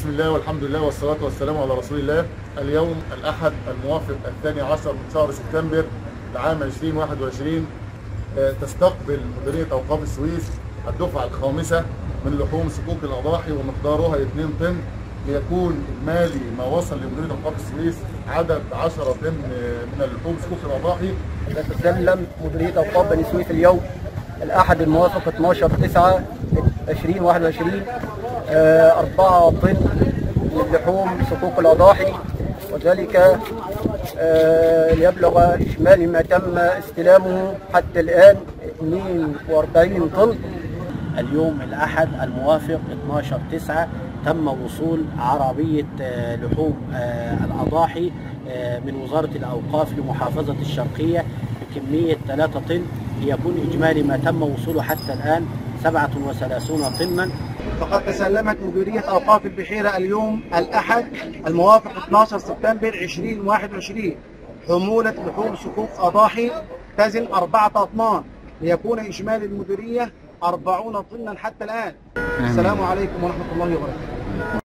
بسم الله والحمد لله والصلاة والسلام على رسول الله. اليوم الأحد الموافق الثاني عشر من شهر سبتمبر لعام 2021 آه، تستقبل مديرية أوقاف السويس الدفعة الخامسة من لحوم صكوك الأضاحي ومقدارها 2 طن. ليكون إجمالي ما وصل لمديرية أوقاف السويس عدد 10 طن آه، من اللحوم صكوك الأضاحي. تتسلم مديرية أوقاف بني سويف اليوم الأحد الموافق 12 9 2021 آه، 4 طن من لحوم صكوك الأضاحي وذلك آه، ليبلغ إجمالي ما تم استلامه حتى الآن 42 طن. اليوم الأحد الموافق 12 9 تم وصول عربية آه، لحوم آه، الأضاحي آه، من وزارة الأوقاف لمحافظة الشرقية بكمية 3 طن ليكون إجمالي ما تم وصوله حتى الآن 37 طنا. فقد تسلمت مديرية أوقاف البحيرة اليوم الأحد الموافق 12 سبتمبر 2021 حمولة لحوم صكوك أضاحي تزن أربعة أطنان. ليكون إجمالي المديرية 40 طنا حتى الآن. السلام عليكم ورحمة الله وبركاته.